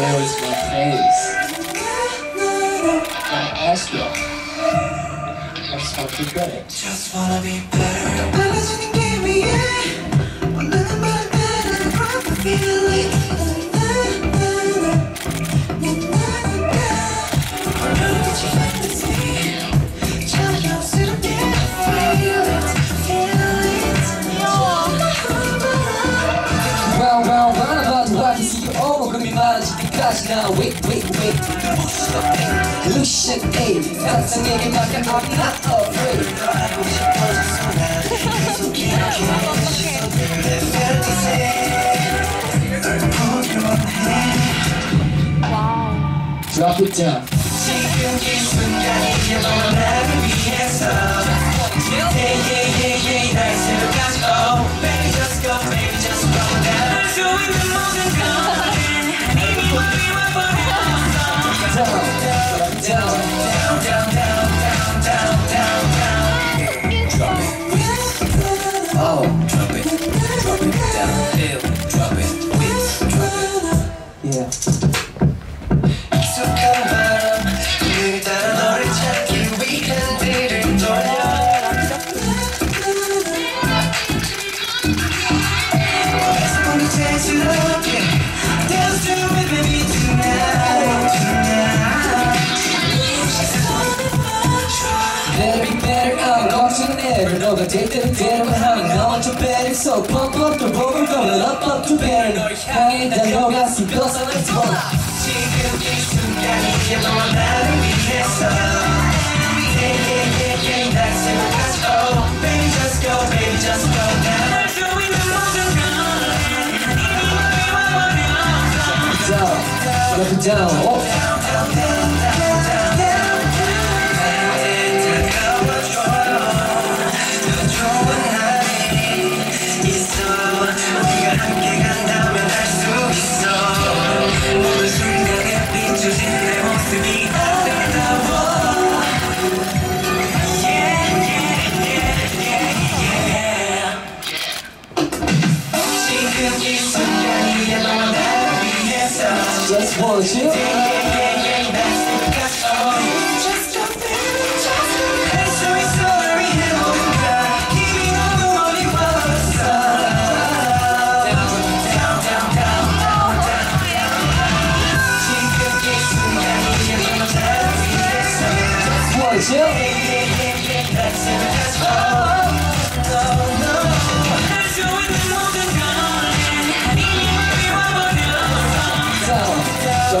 Where is my praise? I ask you. I just want to be better. Just wanna be better. Promise you can give me yeah. Well, nothing but a better proper feeling. well, well. 많아질 때까지 나 wait wait wait Lucian A 상상에게 맡겨 I'm not afraid 알고 싶어진 순간 계속 기억해 시선들의 fantasy. 널 보기 원해. Drop it down. 지금 이 순간이 너와 나를 위해서 down Down never 너가 될 때는 되려만 하면 너만 좀 better So pump up the roller going up up to better 널 향해 달려가 숨겨서 let's go 지금 이 순간이 너와 나를 위해서 Yeah yeah yeah yeah 날 생각하지 Oh baby just go baby just go now 날 좋아하는 모든 건 이미 우리와 버려서 Down Drop it down Oh Just want you want